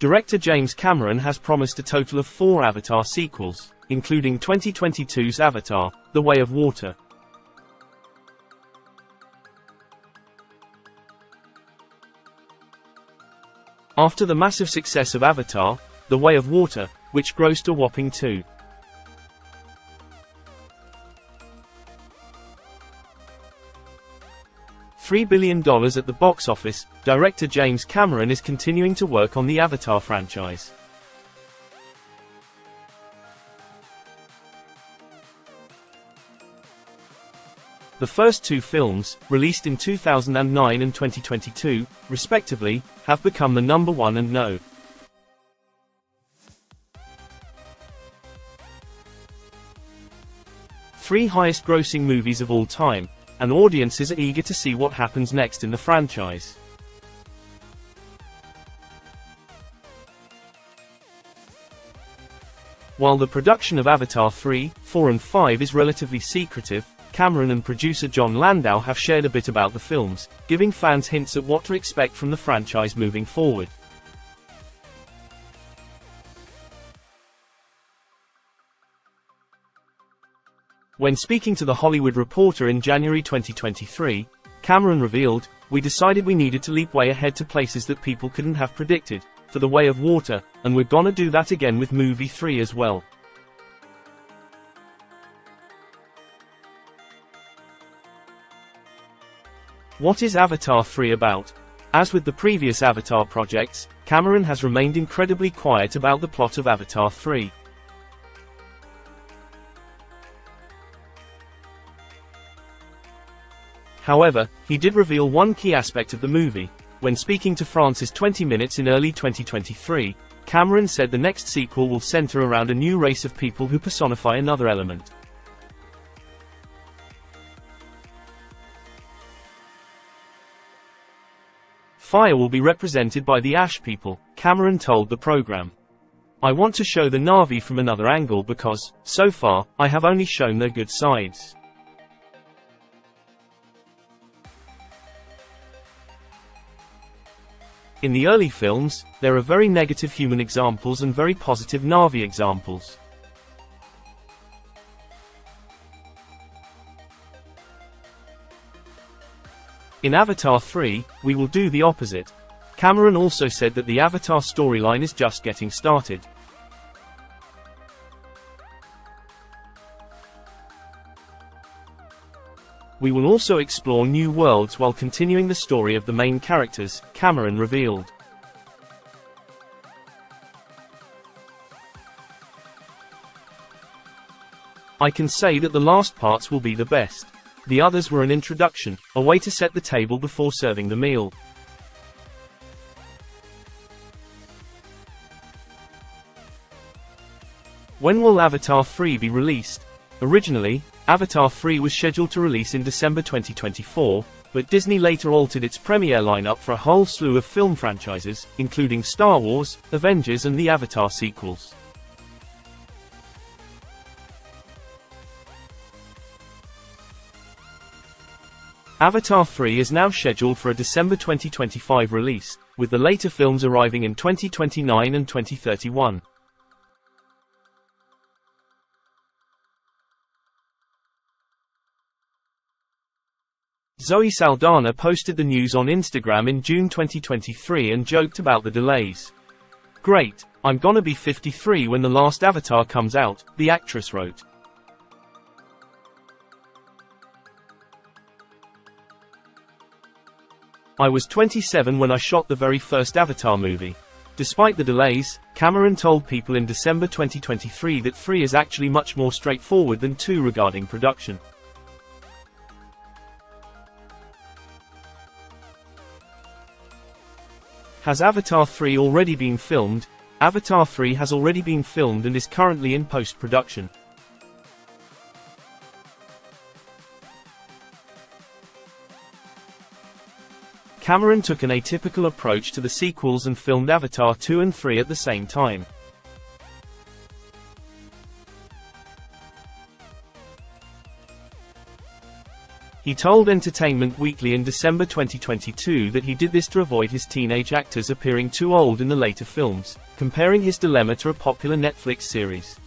Director James Cameron has promised a total of four Avatar sequels, including 2022's Avatar, The Way of Water. After the massive success of Avatar, The Way of Water, which grossed a whopping 2. $3 billion at the box office, director James Cameron is continuing to work on the Avatar franchise. The first two films, released in 2009 and 2022, respectively, have become the number one and no. Three highest grossing movies of all time, and audiences are eager to see what happens next in the franchise. While the production of Avatar 3, 4 and 5 is relatively secretive, Cameron and producer Jon Landau have shared a bit about the films, giving fans hints at what to expect from the franchise moving forward. When speaking to The Hollywood Reporter in January 2023, Cameron revealed, We decided we needed to leap way ahead to places that people couldn't have predicted, for The Way of Water, and we're gonna do that again with movie 3 as well. What is Avatar 3 about? As with the previous Avatar projects, Cameron has remained incredibly quiet about the plot of Avatar 3. However, he did reveal one key aspect of the movie. When speaking to France's 20 Minutes in early 2023, Cameron said the next sequel will center around a new race of people who personify another element. Fire will be represented by the Ash people, Cameron told the program. I want to show the Na'vi from another angle because, so far, I have only shown their good sides. In the early films, there are very negative human examples and very positive Na'vi examples. In Avatar 3, we will do the opposite. Cameron also said that the Avatar storyline is just getting started. We will also explore new worlds while continuing the story of the main characters, Cameron revealed. I can say that the last parts will be the best. The others were an introduction, a way to set the table before serving the meal. When will Avatar 3 be released? Originally, Avatar 3 was scheduled to release in December 2024, but Disney later altered its premiere lineup for a whole slew of film franchises, including Star Wars, Avengers and the Avatar sequels. Avatar 3 is now scheduled for a December 2025 release, with the later films arriving in 2029 and 2031. Zoe Saldana posted the news on Instagram in June 2023 and joked about the delays. Great, I'm gonna be 53 when the last Avatar comes out, the actress wrote. I was 27 when I shot the very first Avatar movie. Despite the delays, Cameron told people in December 2023 that 3 is actually much more straightforward than 2 regarding production. Has Avatar 3 already been filmed? Avatar 3 has already been filmed and is currently in post-production. Cameron took an atypical approach to the sequels and filmed Avatar 2 and 3 at the same time. He told Entertainment Weekly in December 2022 that he did this to avoid his teenage actors appearing too old in the later films, comparing his dilemma to a popular Netflix series.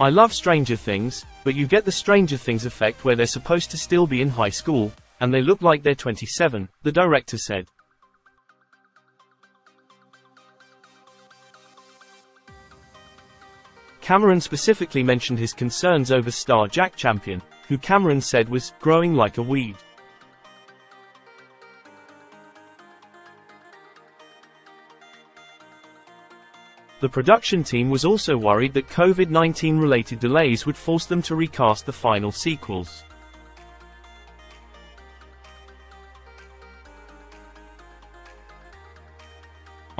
I love Stranger Things, but you get the Stranger Things effect where they're supposed to still be in high school, and they look like they're 27, the director said. Cameron specifically mentioned his concerns over star Jack Champion, who Cameron said was growing like a weed. The production team was also worried that COVID-19 related delays would force them to recast the final sequels.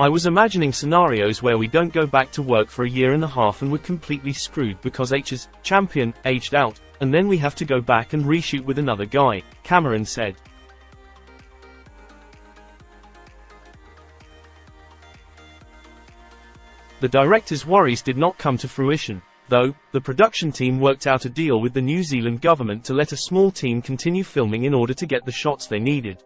I was imagining scenarios where we don't go back to work for a year and a half and we're completely screwed because H's champion aged out, and then we have to go back and reshoot with another guy, Cameron said. The director's worries did not come to fruition, though, the production team worked out a deal with the New Zealand government to let a small team continue filming in order to get the shots they needed.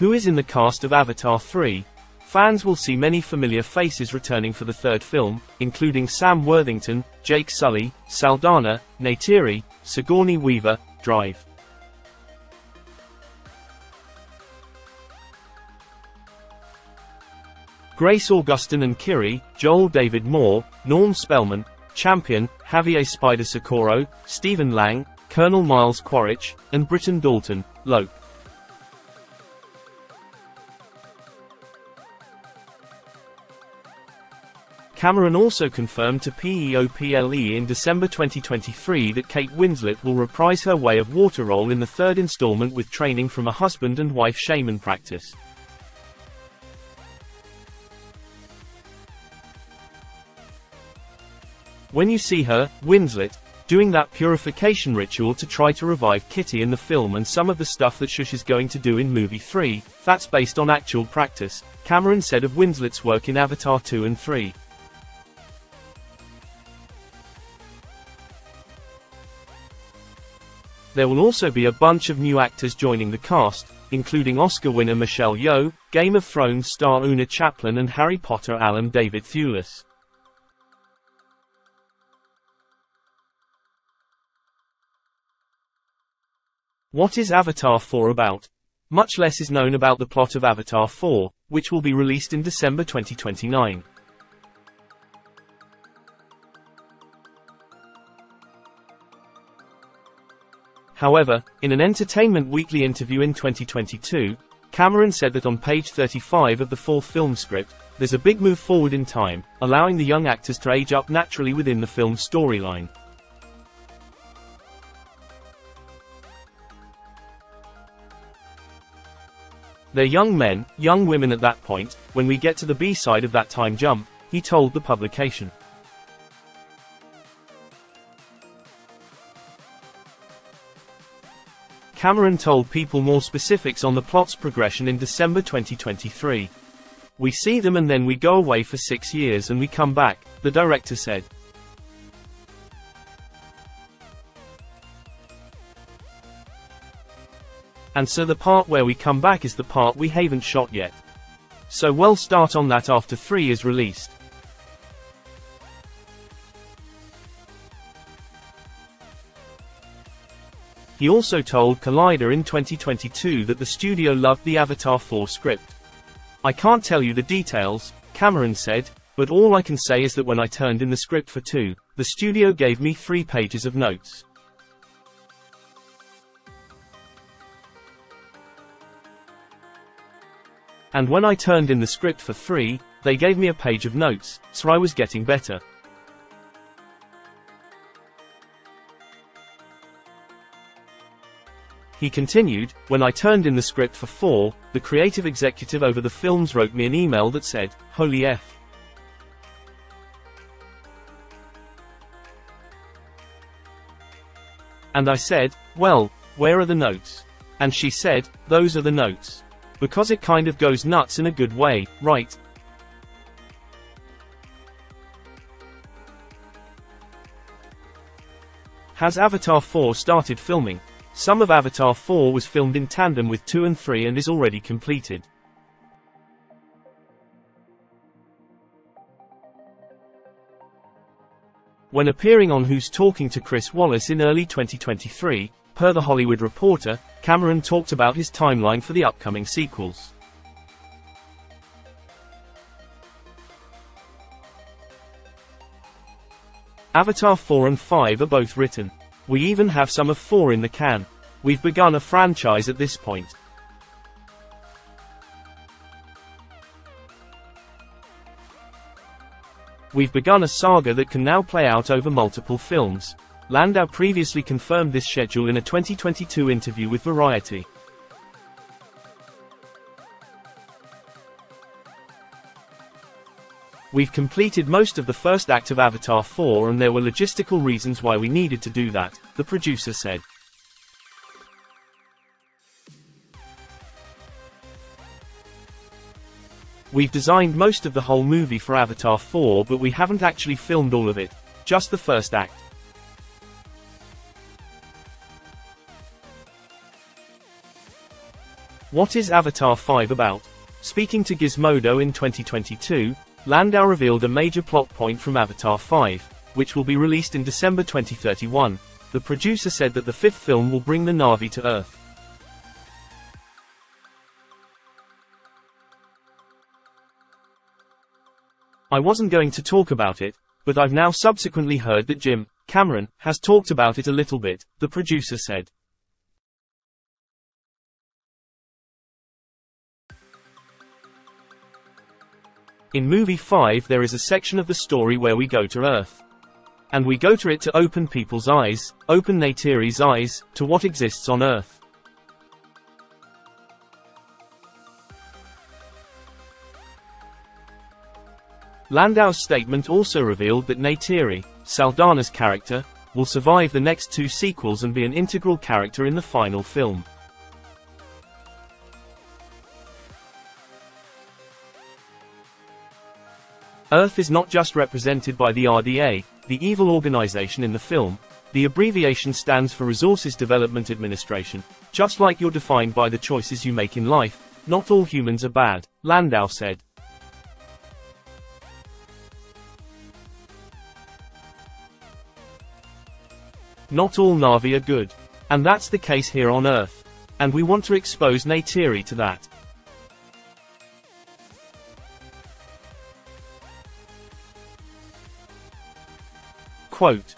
Who is in the cast of Avatar 3? Fans will see many familiar faces returning for the third film, including Sam Worthington, Jake Sully, Saldana, Neytiri, Sigourney Weaver, Drive. Grace Augustine and Kiri, Joel David Moore, Norm Spellman, Champion, Javier Spider Socorro, Stephen Lang, Colonel Miles Quaritch, and Britain Dalton, Lo'ak. Cameron also confirmed to PEOPLE in December 2023 that Kate Winslet will reprise her Way of Water role in the third installment with training from a husband and wife shaman practice. When you see her, Winslet, doing that purification ritual to try to revive Kiri in the film and some of the stuff that Shush is going to do in movie 3, that's based on actual practice, Cameron said of Winslet's work in Avatar 2 and 3. There will also be a bunch of new actors joining the cast, including Oscar winner Michelle Yeoh, Game of Thrones star Oona Chaplin and Harry Potter alum David Thewlis. What is Avatar 4 about? Much less is known about the plot of Avatar 4, which will be released in December 2029. However, in an Entertainment Weekly interview in 2022, Cameron said that on page 35 of the fourth film script, there's a big move forward in time, allowing the young actors to age up naturally within the film's storyline. They're young men, young women at that point, when we get to the B-side of that time jump, he told the publication. Cameron told people more specifics on the plot's progression in December 2023. We see them and then we go away for six years and we come back, the director said. And so the part where we come back is the part we haven't shot yet. So we'll start on that after 3 is released. He also told Collider in 2022 that the studio loved the Avatar 4 script. I can't tell you the details, Cameron said, but all I can say is that when I turned in the script for 2, the studio gave me three pages of notes. And when I turned in the script for 3, they gave me a page of notes, so I was getting better. He continued, when I turned in the script for 4, the creative executive over the films wrote me an email that said, Holy F. And I said, well, where are the notes? And she said, those are the notes. Because it kind of goes nuts in a good way, right? Has Avatar 4 started filming? Some of Avatar 4 was filmed in tandem with 2 and 3 and is already completed. When appearing on Who's Talking to Chris Wallace in early 2023, per The Hollywood Reporter, Cameron talked about his timeline for the upcoming sequels. Avatar 4 and 5 are both written. We even have some of 4 in the can. We've begun a franchise at this point. We've begun a saga that can now play out over multiple films. Landau previously confirmed this schedule in a 2022 interview with Variety. We've completed most of the first act of Avatar 4 and there were logistical reasons why we needed to do that, the producer said. We've designed most of the whole movie for Avatar 4 but we haven't actually filmed all of it. Just the first act. What is Avatar 5 about? Speaking to Gizmodo in 2022, Landau revealed a major plot point from Avatar 5, which will be released in December 2031. The producer said that the fifth film will bring the Na'vi to Earth. I wasn't going to talk about it, but I've now subsequently heard that Jim, Cameron, has talked about it a little bit, the producer said. In movie 5 there is a section of the story where we go to Earth. And we go to it to open people's eyes, open Neytiri's eyes, to what exists on Earth. Landau's statement also revealed that Neytiri, Saldana's character, will survive the next two sequels and be an integral character in the final film. Earth is not just represented by the RDA, the evil organization in the film, the abbreviation stands for Resources Development Administration, just like you're defined by the choices you make in life, not all humans are bad, Landau said. Not all Na'vi are good. And that's the case here on Earth. And we want to expose Neytiri to that. Quote,